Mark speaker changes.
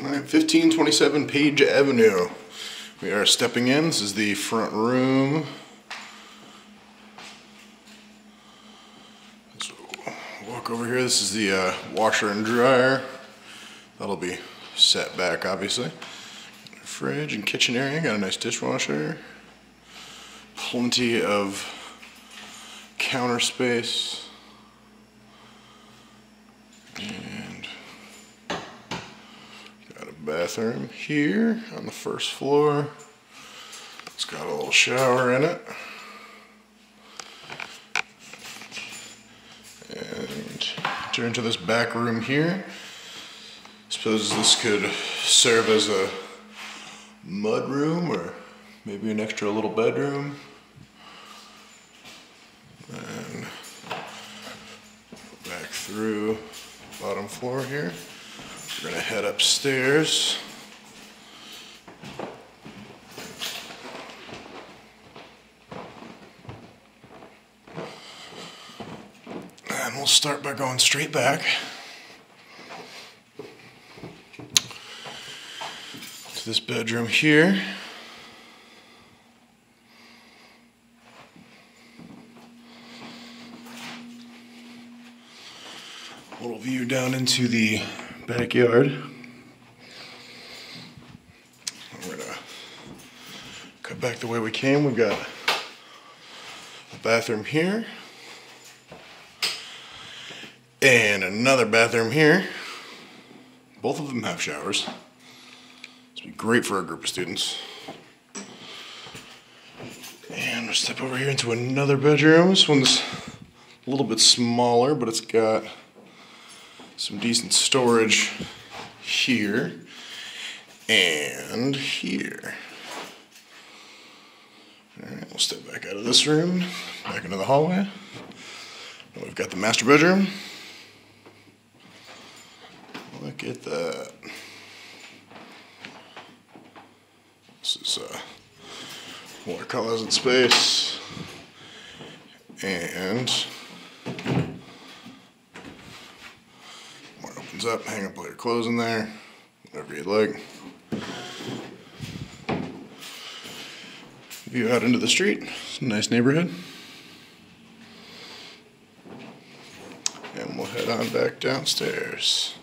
Speaker 1: All right, 1527 Page Avenue. We are stepping in. This is the front room. So walk over here. This is the uh, washer and dryer. That'll be set back, obviously. Fridge and kitchen area. Got a nice dishwasher. Plenty of counter space. Bathroom here on the first floor. It's got a little shower in it. And turn to this back room here. Suppose this could serve as a mud room or maybe an extra little bedroom. And back through bottom floor here. We're gonna head upstairs. And we'll start by going straight back. To this bedroom here. little view down into the backyard. We're gonna cut back the way we came. We've got a bathroom here and another bathroom here. Both of them have showers. Would be great for a group of students. And we'll step over here into another bedroom. This one's a little bit smaller, but it's got some decent storage here and here. All right, we'll step back out of this room, back into the hallway. we've got the master bedroom. Look at that. This is uh, more closet space and opens up, hang up all your clothes in there, whatever you'd like. View out into the street, it's a nice neighborhood. And we'll head on back downstairs.